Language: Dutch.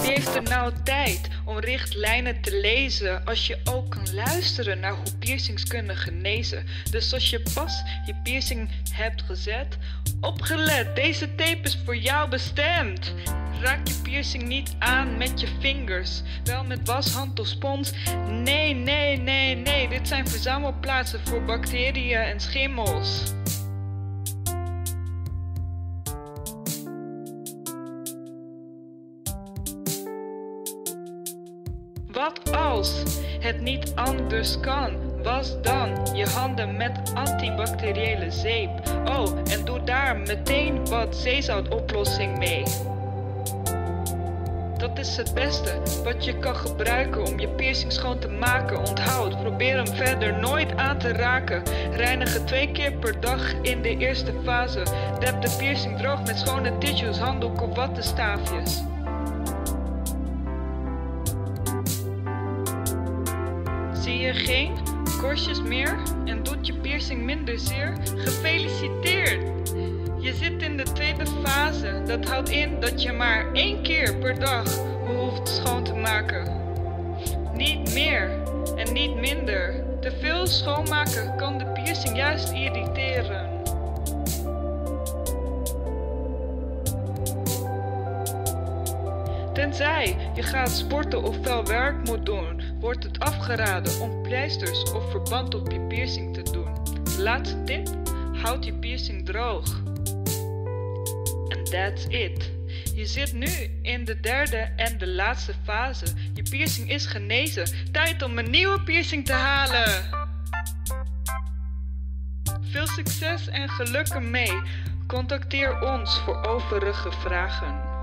Wie heeft er nou tijd om richtlijnen te lezen als je ook kan luisteren naar hoe piercings kunnen genezen? Dus als je pas je piercing hebt gezet, opgelet, deze tape is voor jou bestemd. Raak je piercing niet aan met je vingers, wel met washand of spons. Nee, nee, nee, nee, dit zijn verzamelplaatsen voor bacteriën en schimmels. Wat als het niet anders kan? Was dan je handen met antibacteriële zeep. Oh, en doe daar meteen wat zeezoutoplossing mee. Dat is het beste wat je kan gebruiken om je piercing schoon te maken. Onthoud, probeer hem verder nooit aan te raken. Reinigen twee keer per dag in de eerste fase. Dep de piercing droog met schone tissues, handdoeken of wattenstaafjes. Zie je geen korstjes meer en doet je piercing minder zeer? Gefeliciteerd! Je zit in de tweede fase. Dat houdt in dat je maar één keer per dag hoeft schoon te maken. Niet meer en niet minder. Te veel schoonmaken kan de piercing juist irriteren. Tenzij je gaat sporten of fel werk moet doen, wordt het afgeraden om pleisters of verband op je piercing te doen. Laatste tip: houd je piercing droog. And that's it. Je zit nu in de derde en de laatste fase. Je piercing is genezen. Tijd om een nieuwe piercing te halen. Veel succes en geluk ermee. Contacteer ons voor overige vragen.